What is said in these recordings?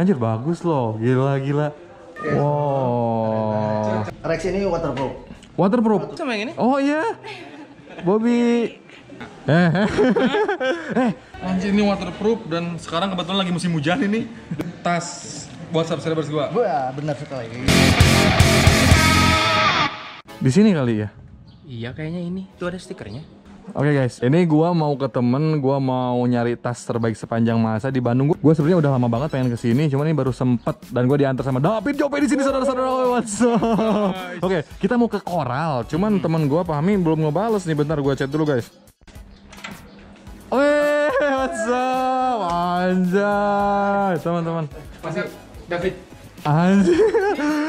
Anjir bagus loh, gila gila. Wow. Rex ini waterproof. Waterproof. Sama yang ini? Oh iya. Bobby. Eh, eh. anjir ini waterproof dan sekarang kebetulan lagi musim hujan ini. Tas buat subscribers gua. Wah, benar sekali. Di sini kali ya. Iya kayaknya ini. Tuh ada stikernya. Oke guys, ini gua mau ke temen, gua mau nyari tas terbaik sepanjang masa di Bandung. Gua sebenarnya udah lama banget pengen ke sini, cuman ini baru sempet dan gua diantar sama David Jope di sini saudara-saudara. What's up? Oke, kita mau ke Koral, cuman temen gua Pahmi belum ngebales nih. Bentar gua chat dulu guys. Weh, what's up? Anjay, teman-teman. David. Anjir,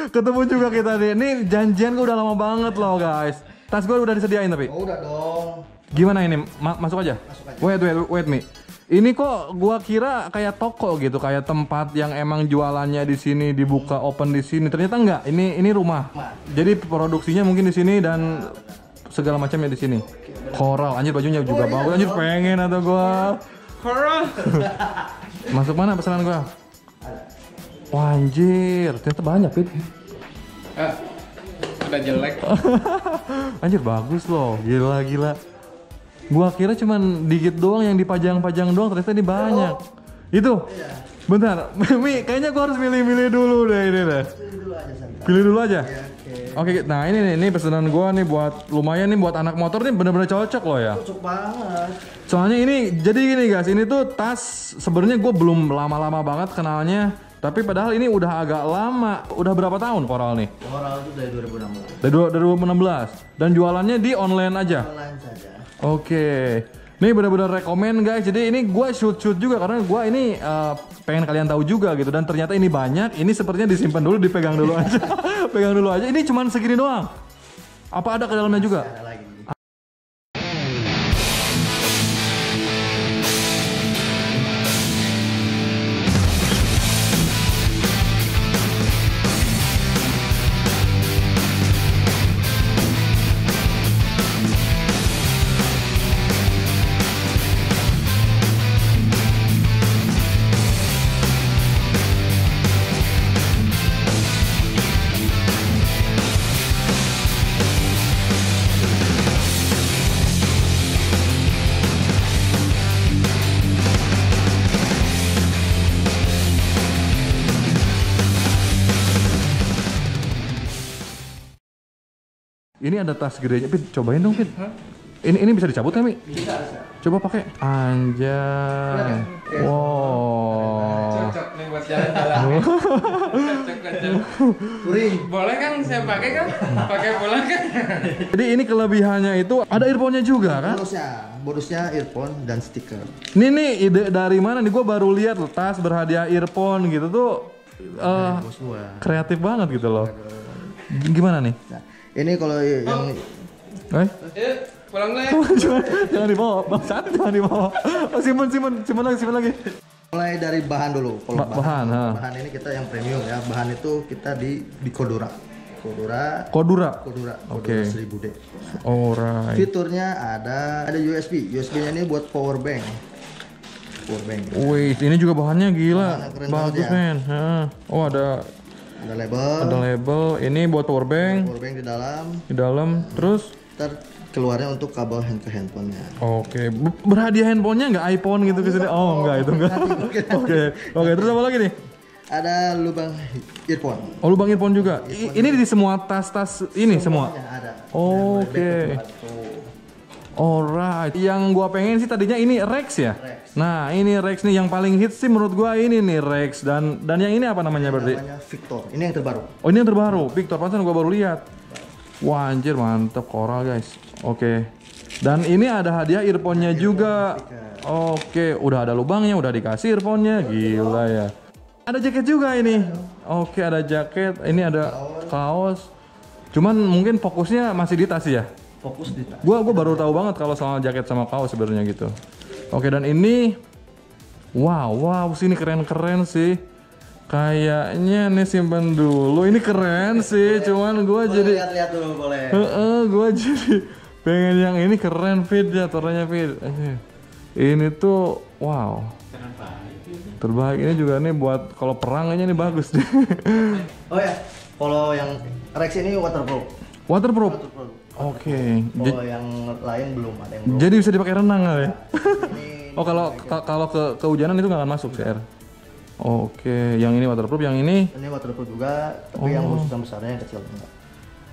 ketemu juga kita nih. Ini janjian gua udah lama banget loh guys. Tas gua udah disediain tapi. Oh, udah dong. Gimana ini? Ma- masuk aja? Masuk aja. Wait, wait, wait me. Ini kok gua kira kayak toko gitu, kayak tempat yang emang jualannya di sini dibuka open di sini. Ternyata enggak. Ini ini rumah. Jadi produksinya mungkin di sini dan segala macamnya di sini. Coral, anjir bajunya juga bagus. Anjir pengen atau gua. Coral. Masuk mana pesanan gua? Wah, anjir, ternyata banyak, Fit. eh, udah jelek. Anjir bagus loh, gila gila. Gua kira cuman dikit doang yang dipajang-pajang doang, ternyata ini banyak. Itu. Bentar, Mi, kayaknya gua harus milih-milih dulu deh ini deh. Pilih dulu aja santai. Pilih dulu aja. Oke. Oke, nah ini nih, ini pesanan gua nih buat lumayan nih buat anak motor nih bener-bener cocok loh ya. Cocok banget. Soalnya ini jadi gini guys, ini tuh tas sebenarnya gue belum lama-lama banget kenalnya, tapi padahal ini udah agak lama. Udah berapa tahun Coral nih? Moral itu dari 2016. Dari dua- dari 2016 dan jualannya di online aja. Online saja. Oke. Ini benar-benar rekomen guys. Jadi ini gua shoot-shoot juga karena gua ini eh, pengen kalian tahu juga gitu dan ternyata ini banyak. Ini sepertinya disimpan dulu, dipegang dulu aja. Pegang dulu aja. Ini cuman segini doang. Apa ada ke dalamnya juga? Ini ada tas gedenya. Pit, cobain dong, Pit. Ini ini bisa dicabut ya, Mi? Bisa, bisa. Coba pakai. Anjay. Wow. Cocok nih buat jalan-jalan. Touring. Boleh kan saya pakai kan? Pakai pulang kan? Jadi ini kelebihannya itu ada earphone-nya juga kan? Bonusnya, bonusnya earphone dan stiker. Ini nih ide dari mana nih? Gue baru lihat loh, tas berhadiah earphone gitu tuh gua. kreatif banget gitu loh. Gimana nih? Nah, ini kalau yang Eh? Yuk, pulang dulu ya. jangan, jangan dibawa, bangsat jangan dibawa. Oh, simpen, simpen, simpen lagi, simpen lagi. mulai dari bahan dulu. Kalau Ba- bahan, ha. bahan ini kita yang premium ya. Bahan itu kita di di Kodura. Kodura, Kodura. Kodura, Oke. 1000D. Alright. Fiturnya ada ada USB. USB-nya ini buat power bank. Power bank. Wait, ini juga bahannya gila. Bahannya keren Bagus banget ya. men. Oh ada Ada label, ada label. Ini buat power bank power bank di dalam. di dalam. Terus Ntar keluarnya untuk kabel hand ke handphonenya. Oke, Ber- berhadiah handphonenya nggak iPhone gitu ke sini? Oh, enggak itu enggak. Oke, oke. Terus apa lagi nih? Ada lubang earphone. Oh, lubang earphone juga. I- ini di semua tas-tas ini semua. Ya, ada. Oke. Alright. Yang gua pengen sih tadinya ini Rex ya. Rex. Nah, ini Rex nih yang paling hits sih menurut gua ini nih Rex dan dan yang ini apa namanya berarti? Namanya Victor. Ini yang terbaru. Oh, ini yang terbaru. Victor Pansan gua baru lihat. Wah, anjir mantep Coral guys. Oke. Dan ini ada hadiah earphone-nya juga. Oke, udah ada lubangnya, udah dikasih earphone-nya. Gila ya. Ada jaket juga ini. Oke, ada jaket. Ini ada kaos. Cuman mungkin fokusnya masih di tas ya. Fokus di tas. Gua gua baru tahu banget kalau soal jaket sama kaos sebenarnya gitu. Oke, dan ini wow, wow sini keren-keren sih. Kayaknya nih simpan dulu. Ini keren sih, cuman gua Boleh jadi lihat-lihat dulu boleh. Heeh, gua jadi pengen yang ini keren fit ya, toranya fit. Anjir. Ini tuh wow. Terbaik ini juga nih buat kalau perang ini bagus nih. Oh ya, kalau yang Rex ini waterproof. Waterproof. Waterproof. Oke. J- Kalau yang lain belum ada yang belum. jadi bisa dipakai renang kali ya? Ini Oh kalau ka- kalau ke kehujanan itu nggak akan masuk air. Oke, yang ini waterproof, yang ini ini waterproof juga, tapi yang khusus yang besarnya yang kecil enggak.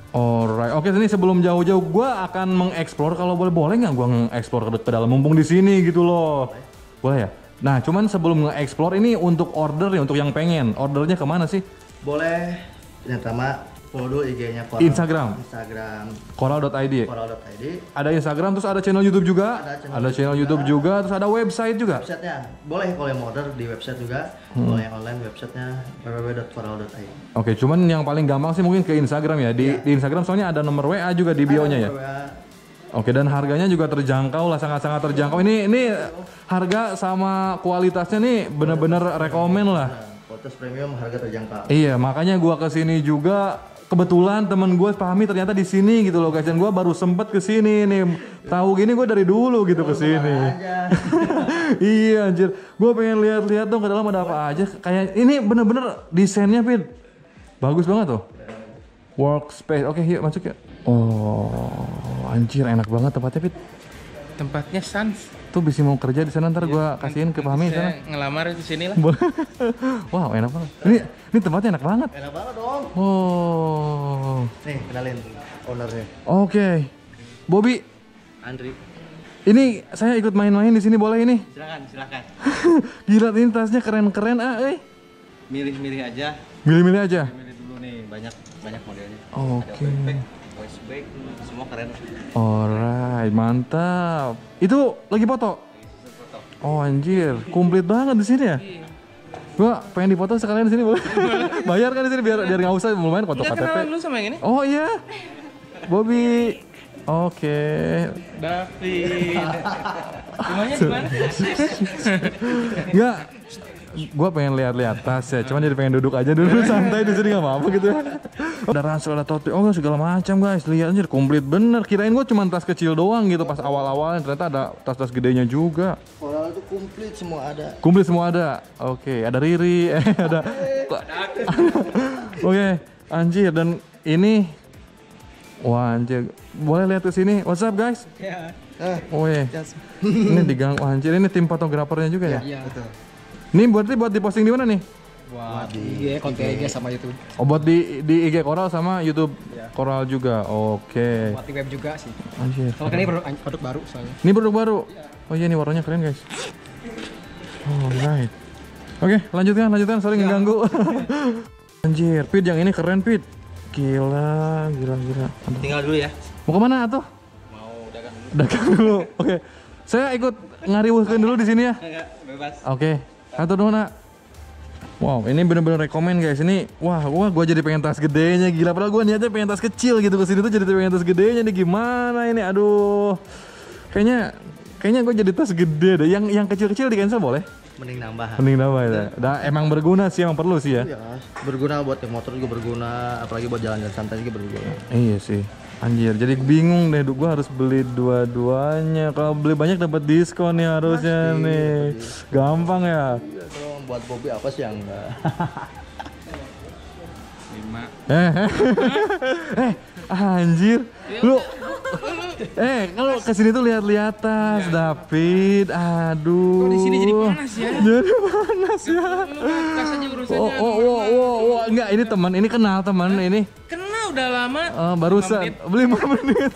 Alright, oke ini sebelum jauh-jauh gua akan mengeksplor kalau boleh boleh nggak gua mengeksplor ke, ke dalam mumpung di sini gitu loh. Boleh ya? Nah, cuman sebelum nge-explore ini untuk order ya untuk yang pengen. Ordernya ke mana sih? Boleh yang pertama follow IG-nya Coral. Instagram. Instagram Coral.id. coral.id. Ada Instagram terus ada channel YouTube juga. Ada channel Ada channel YouTube juga, terus ada website juga. Websitenya boleh kalau yang order di website juga. Hmm. Kalau yang online websitenya www.coral.id. Oke, cuman yang paling gampang sih mungkin ke Instagram ya. Di, di Instagram soalnya ada nomor WA juga di bio-nya ya. WA. Oke, dan harganya juga terjangkau lah, sangat-sangat terjangkau. Ini ini harga sama kualitasnya nih bener-bener rekomen lah. Kualitas premium harga terjangkau. Iya, makanya gua ke sini juga kebetulan temen gue Fahmi ternyata di sini gitu loh guys dan gua baru sempet ke sini nih. Tahu gini gue dari dulu gitu ke sini. Iya anjir, gue pengen lihat-lihat dong ke dalam ada apa aja. Kayak ini bener-bener desainnya Pin. Bagus banget tuh. Workspace. Oke, yuk masuk ya. Oh, anjir enak banget tempatnya Pit. Tempatnya sans. Tuh bisa mau kerja di sana ntar gua kasihin ke Fahmi sana. Ngelamar di sini lah. Boleh. wow, enak banget. Ini ini tempatnya enak banget. Enak banget dong. Oh. Nih, kenalin ownernya. Oke. Bobby, Andri. ini saya ikut main-main di sini boleh ini? Silakan, silakan. Gila ini tasnya keren-keren ah, eh. Milih-milih aja. Milih-milih aja. Milih dulu nih, banyak banyak modelnya. Oke. Backpack, voice bag, semua keren. Alright, mantap. Itu lagi foto? Oh anjir, komplit banget di sini ya. Gua pengen difoto sekalian di sini boleh? Bayar kan di sini biar biar nggak usah lumayan foto Enggak KTP. lu sama yang ini? Oh iya, Bobby. Oke. David. Rumahnya di mana? Enggak. Gua pengen lihat-lihat tas ya, cuman jadi pengen duduk aja dulu santai di sini nggak apa-apa gitu Ada ransel, ada tote, oh segala macam guys. Lihat anjir komplit bener. Kirain gua cuma tas kecil doang gitu pas awal-awal ternyata ada tas-tas gedenya juga. Coral itu komplit semua ada. Komplit semua ada. Oke, ada Riri, eh ada. Oke, anjir dan ini Wah anjir, boleh lihat ke sini. What's up guys? Ya. Eh, Oh iya. ini di gang, wah, anjir ini tim fotografernya juga ya? Iya. betul. Ini berarti buat diposting di mana nih? Buat IG, konten IG sama YouTube. Oh buat di di IG Koral sama YouTube Koral juga. Oke. Buat di web juga sih. Anjir. Kalau kan ini produk, produk baru soalnya. Ini produk baru. Oh iya ini warnanya keren guys. Alright. Oke lanjutkan lanjutkan sorry ngeganggu. Anjir, Pit yang ini keren Pit. Gila, gila, gila. Aduh. Tinggal dulu ya. Mau ke mana tuh? Mau dagang dulu. Dagang dulu. Oke. Saya ikut ngariwuhkeun dulu di sini ya. Enggak, bebas. Oke. Satu dong nak. Wow, ini bener-bener rekomen guys. Ini, wah, wah, gua jadi pengen tas gedenya gila. Padahal gua niatnya pengen tas kecil gitu ke sini tuh jadi pengen tas gedenya nih gimana ini? Aduh, kayaknya, kayaknya gue jadi tas gede deh. Yang yang kecil-kecil di cancel boleh? Mending nambah. Mending nambah ya. Dah, emang berguna sih, emang perlu sih ya. Ya, berguna buat yang motor juga berguna, apalagi buat jalan-jalan santai juga berguna. Iya sih. Anjir, jadi bingung deh, gua harus beli dua-duanya. Kalau beli banyak dapat diskon nih harusnya nih. Gampang ya. Iya, buat Bobby apa sih yang enggak? Lima. Eh, eh, anjir, lu, eh, kalau ke sini tuh lihat-lihat tas, David, aduh. Kok di sini jadi panas ya? Jadi panas ya. Aja urusannya. Oh, oh, oh, oh, oh, enggak, ini teman, ini kenal teman, ini Kena udah lama. eh, barusan beli 5 menit.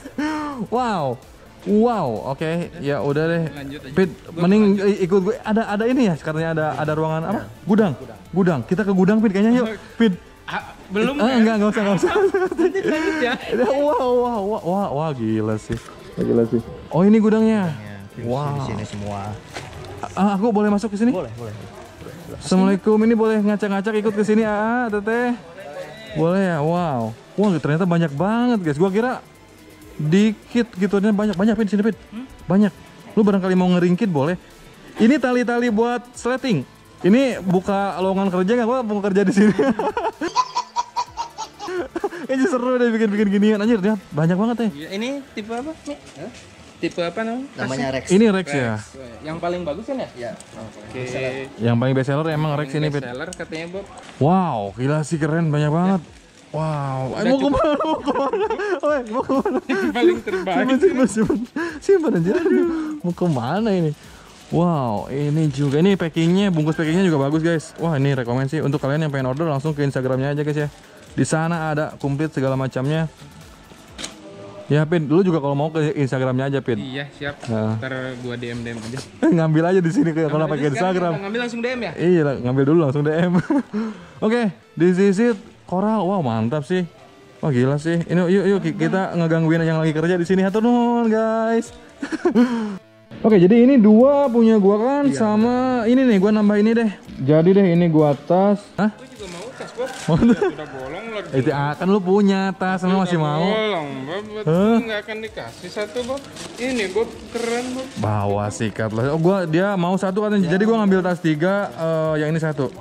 Wow. Wow, oke, ya udah deh. Lanjut aja. Pit, mending i- ikut gue. Ada ada ini ya, katanya ada ada ruangan apa? Gudang. Gudang. Kita ke gudang, Pit, kayaknya yuk. Pit. Ah, belum Ah, kan? enggak, enggak usah, enggak usah. Lanjut ya. Wah, wah, wah, wah, wah, gila sih. Gila sih. Oh, ini gudangnya. Ya, Wow. di sini semua. Ah, aku boleh masuk ke sini? Boleh, boleh. Assalamualaikum. Ini boleh ngacak-ngacak ikut ke sini, ah, Teteh. Boleh ya? Wow. Wah, ternyata banyak banget, guys. Gua kira dikit gitu ternyata banyak banyak Pin, sini Pin. Banyak. Lu barangkali mau ngeringkit boleh. Ini tali-tali buat sleting. Ini buka lowongan kerja nggak? Gua mau kerja di sini. Kayaknya seru deh bikin-bikin ginian anjir dia banyak banget ya. Ini tipe apa? Nih. tipe apa namanya? Namanya Rex. Ini Rex ya. Yang paling bagus kan ya? Ya. Oke. Yang paling best seller emang Rex ini, Pit. Seller katanya Bob. Wow, gila sih keren banyak banget. Wow, eh, mau ke mana? Mau ke mana? Oi, mau ke mana? paling terbaik. Simpan, simpan, simpan, simpan aja. Mau ke mana ini? Wow, ini juga ini packingnya, bungkus packingnya juga bagus guys. Wah, ini rekomend sih untuk kalian yang pengen order langsung ke Instagramnya aja guys ya. Di sana ada komplit segala macamnya. Ya, Pin, dulu juga kalau mau ke Instagramnya aja, Pin. Iya siap. Nah. Ntar gua DM DM aja. ngambil aja di sini kalau pakai Instagram. Ngambil langsung DM ya? Iya, ngambil dulu langsung DM. Oke, di sisi koral. Wow, mantap sih. Wah, gila sih. Ini yuk yuk ki- kita ngegangguin yang lagi kerja di sini. Hatur nuhun, guys. Oke, jadi ini dua punya gua kan sama ini nih gua nambah ini deh. Jadi deh ini gua tas. Hah? Gua juga mau tas Bob. Mau Udah bolong lagi. Itu akan lu punya tas, lu masih mau. Bolong Bob. Hah? Nggak akan dikasih satu Bob. Ini Bob keren Bob. Bawa sikat lah. Oh, gua dia mau satu katanya. Jadi gua ngambil tas tiga, eh, yang ini satu.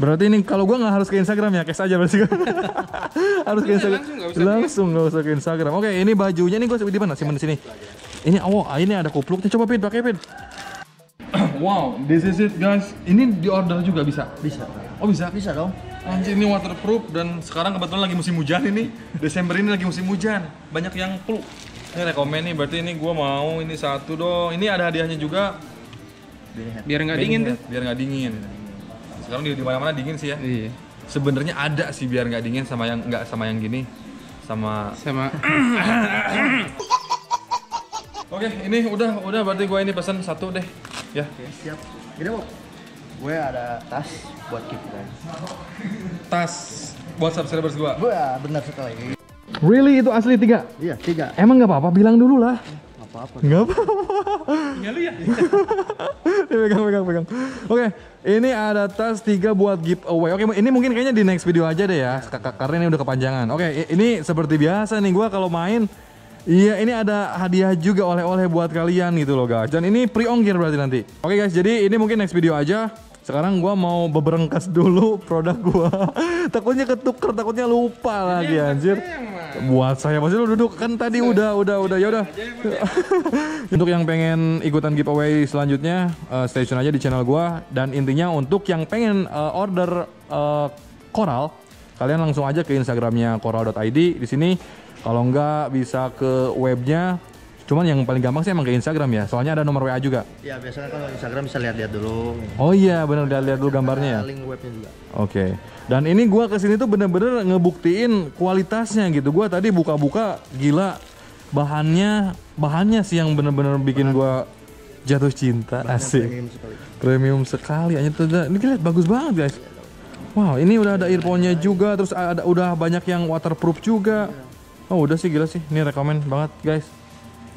Berarti ini kalau gua nggak harus ke Instagram ya, cash aja berarti kan. harus ke Instagram. langsung, nggak usah usah ke Instagram. Oke, ini bajunya nih gua di mana? Simpan di sini. Ini oh, ini ada kupluknya. Coba Pit, pakai Pit. wow, this is it guys. Ini di order juga bisa. Bisa. Oh bisa. Bisa dong. Anjir ini waterproof dan sekarang kebetulan lagi musim hujan ini. Desember ini lagi musim hujan. Banyak yang peluk. Ini rekomen nih, berarti ini gua mau ini satu dong. Ini ada hadiahnya juga. Biar nggak dingin tuh. Biar nggak dingin. Sekarang di, di mana-mana dingin sih ya. Iya. Sebenarnya ada sih biar nggak dingin sama yang nggak sama yang gini. Sama Sama Oke, ini udah udah berarti gua ini pesan satu deh. Ya. Oke, siap. Gini, Bob. Gue ada tas buat kita. Tas buat subscribers gua. Gue benar sekali. Really itu asli tiga? Iya, tiga. Emang nggak apa-apa bilang dulu lah. Apa-apa. Nggak apa-apa. tinggal lu ya. Pegang, pegang, pegang. Oke, ini ada tas tiga buat giveaway. Oke, ini mungkin kayaknya di next video aja deh ya, Ka- ka- karena ini udah kepanjangan. Oke, ini seperti biasa nih gua kalau main. Iya, ini ada hadiah juga oleh-oleh buat kalian gitu loh guys. Dan ini pre-ongkir berarti nanti. Oke guys, jadi ini mungkin next video aja. Sekarang gua mau beberengkas dulu produk gua. takutnya ketuker, takutnya lupa lagi anjir. Buat saya pasti lu duduk kan tadi udah udah udah ya udah. untuk yang pengen ikutan giveaway selanjutnya eh, stay tune aja di channel gua dan intinya untuk yang pengen eh, order eh, koral kalian langsung aja ke Instagramnya koral.id di sini kalau nggak bisa ke webnya cuman yang paling gampang sih emang ke Instagram ya soalnya ada nomor WA juga Ya, biasanya kalau Instagram bisa lihat-lihat dulu. oh iya bener lihat lihat dulu gambarnya ya link webnya juga. Oke. Dan ini gua ke sini tuh bener-bener ngebuktiin kualitasnya gitu. Gua tadi buka-buka gila bahannya bahannya sih yang bener-bener bikin gua jatuh cinta asik. Premium sekali. Premium sekali. Hanya tuh ini lihat bagus banget guys. Wow, ini udah ada earphone-nya juga, terus ada udah banyak yang waterproof juga. Oh udah sih gila sih, ini rekomen banget guys.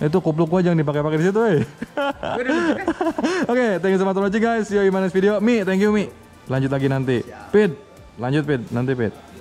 Itu kupluk gua jangan dipakai-pakai di situ, eh. Oke, thank you so much for watching guys. See you in my next video. Mi, thank you Mi. Lanjut lagi nanti. Pit, lanjut Pit, nanti Pit.